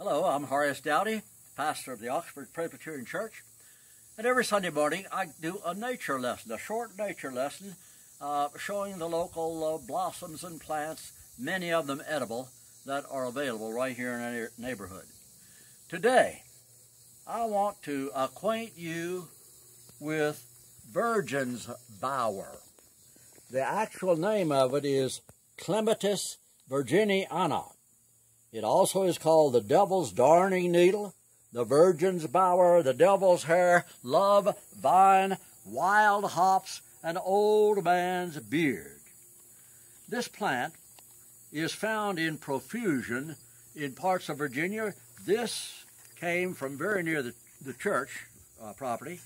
Hello, I'm Horace Douty, pastor of the Oxford Presbyterian Church. And every Sunday morning I do a nature lesson, a short nature lesson, uh, showing the local uh, blossoms and plants, many of them edible, that are available right here in our neighborhood. Today, I want to acquaint you with Virgin's Bower. The actual name of it is Clematis virginiana. It also is called the Devil's Darning Needle, the Virgin's Bower, the Devil's Hair, Love, Vine, Wild Hops, and Old Man's Beard. This plant is found in profusion in parts of Virginia. This came from very near the, the church uh, property,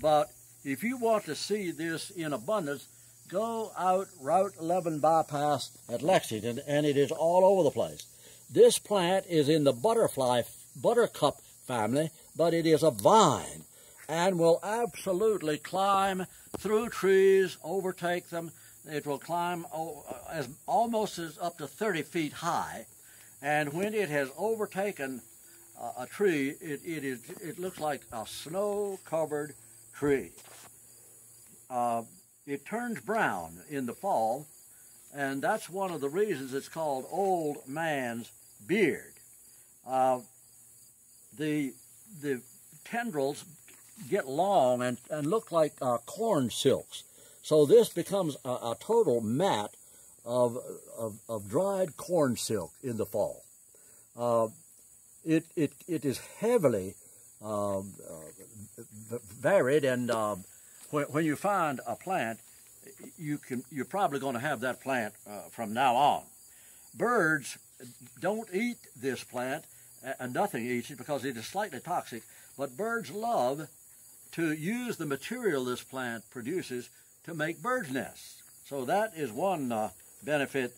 but if you want to see this in abundance, go out Route 11 bypass at Lexington, and it is all over the place. This plant is in the butterfly buttercup family, but it is a vine and will absolutely climb through trees, overtake them. It will climb as almost as up to 30 feet high, and when it has overtaken uh, a tree, it, it, is, it looks like a snow-covered tree. Uh, it turns brown in the fall, and that's one of the reasons it's called old man's beard. Uh, the the tendrils get long and, and look like uh, corn silks. So this becomes a, a total mat of, of, of, dried corn silk in the fall. Uh, it, it, it is heavily uh, varied and uh, when, when you find a plant, you can, you're probably going to have that plant uh, from now on. Birds don't eat this plant, and nothing eats it because it is slightly toxic, but birds love to use the material this plant produces to make birds' nests. So that is one uh, benefit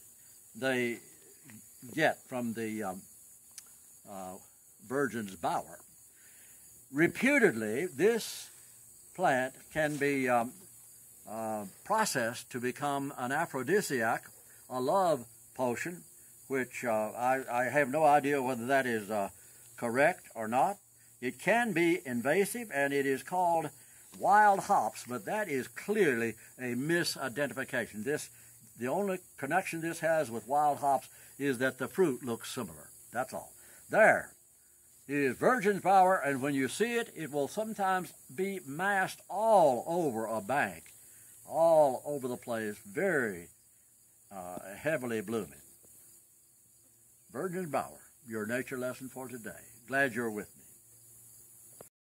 they get from the um, uh, Virgin's bower. Reputedly, this plant can be um, uh, processed to become an aphrodisiac, a love potion, which uh, I, I, have no idea whether that is uh, correct or not. It can be invasive and it is called wild hops, but that is clearly a misidentification. This, the only connection this has with wild hops is that the fruit looks similar. That's all. There. Is Virgin's Bower, and when you see it, it will sometimes be massed all over a bank, all over the place, very uh, heavily blooming. Virgin's Bower, your nature lesson for today. Glad you're with me.